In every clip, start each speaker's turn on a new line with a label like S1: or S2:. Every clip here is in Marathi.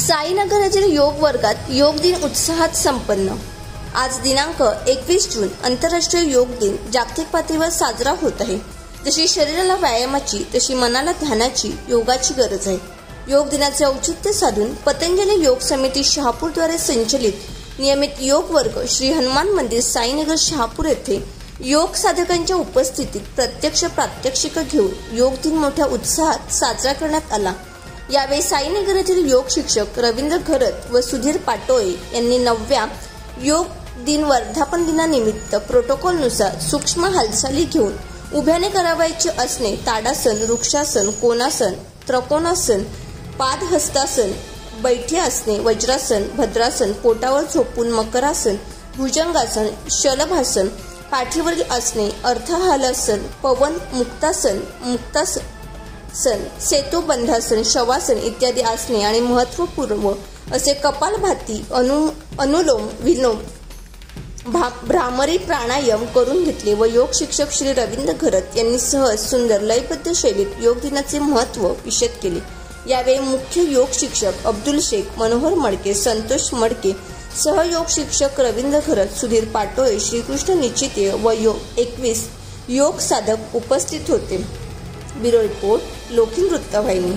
S1: साईनगर येथील योग वर्गात योग दिन उत्साहात संपन्न. आज दिनांक एकवीस जून आंतरराष्ट्रीय योग दिन जागतिक पातळीवर साजरा होत आहे. जशी शरीराला व्यायामाची तशी मनाला ध्यानाची योगाची गरज आहे. योग दिनाचे औचित्य साधून पतंजली योग समिती शहापूरद्वारे संचलित नियमित योग वर्ग श्री हनुमान मंदिर साईनगर शहापूर येथे योग साधकांच्या उपस्थितीत प्रत्यक्ष प्रात्यक्षिक घेऊन योग दिन मोठ्या उत्साहात साजरा करण्यात आला. यावेळी साईनगर येथील योग शिक्षक रवींद्र खरत व सुधीर पाटोळे यांनी नवव्या योग दिन वर्धापन दिनानिमित्त प्रोटोकॉलनुसार सूक्ष्म हालचाली घेऊन उभ्याने करावायचे असणे ताडासन वृक्षासन कोणासन त्रिकोणासन पादहस्तासन बैठे असणे वज्रासन भद्रासन पोटावर झोपून मकरासन भुजंगासन शलभासन पाठीवरील असणे अर्थहालासन पवन मुक्तासन मुक्तासन सन सेतुबंधासन शवासन इत्यादी आसने आणि महत्त्वपूर्व असे कपालभाती अनु अनुलोम विलोम भा- भ्रामरी प्राणायाम करून घेतले व योग शिक्षक श्री रवींद्र घरत यांनी सहज सुंदर लयबद्ध शैलीत योग दिनाचे महत्त्व विशद केले. यावेळी मुख्य योग शिक्षक अब्दुल शेख मनोहर मडके संतोष मडके सहयोग शिक्षक रवींद्र घरत सुधीर पाटोळे श्रीकृष्ण निचिते व योग एकवीस योग साधक उपस्थित होते. ब्युरो रिपोर्ट लोकी वृत्तवाहिनी.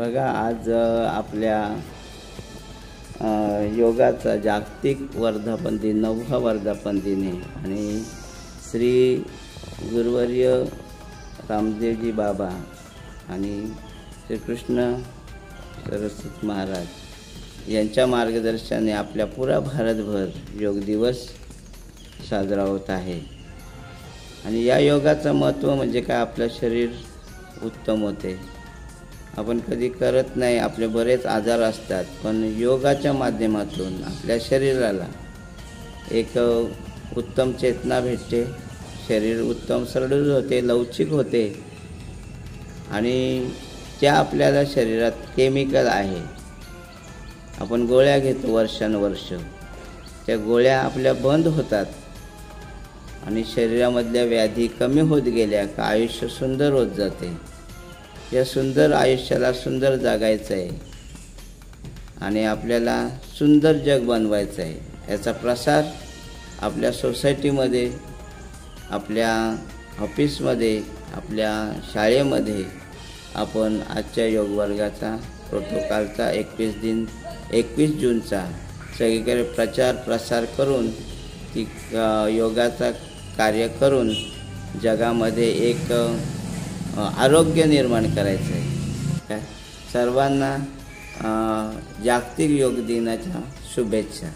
S2: बघा आज आपल्या योगाचा जागतिक वर्धापन दिन नववा वर्धापन दिन आहे. आणि श्री गुरुवर्य रामदेवजी बाबा आणि श्रीकृष्ण सरस्वती महाराज यांच्या मार्गदर्शनाने आपल्या पुरा भारतभर योग दिवस साजरा होत आहे. आणि या योगाचं महत्त्व म्हणजे काय? आपलं शरीर उत्तम होते. आपण कधी करत नाही आपले बरेच आजार असतात. पण योगाच्या माध्यमातून आपल्या शरीराला एक उत्तम चेतना भेटते. शरीर उत्तम सरळ होते लवचिक होते. आणि त्या आपल्याला शरीरात केमिकल आहे. आपण गोळ्या घेतो वर्षानुवर्ष. त्या गोळ्या आपल्या बंद होतात. आणि शरीरामधल्या व्याधी कमी होत गेल्या का आयुष्य सुंदर होत जाते. या सुंदर आयुष्याला सुंदर जगायचं आहे आणि आपल्याला सुंदर जग बनवायचं आहे याचा प्रसार आपल्या सोसायटीमध्ये आपल्या ऑफिसमध्ये आपल्या शाळेमध्ये आपण आजच्या योग वर्गाचा प्रोटोकॉलचा एकवीस दिन एकवीस जूनचा सगळीकडे प्रचार प्रसार करून ती योगाचा कार्य करून जगामध्ये एक आरोग्य निर्माण करायचं आहे काय? सर्वांना जागतिक योग दिनाच्या शुभेच्छा.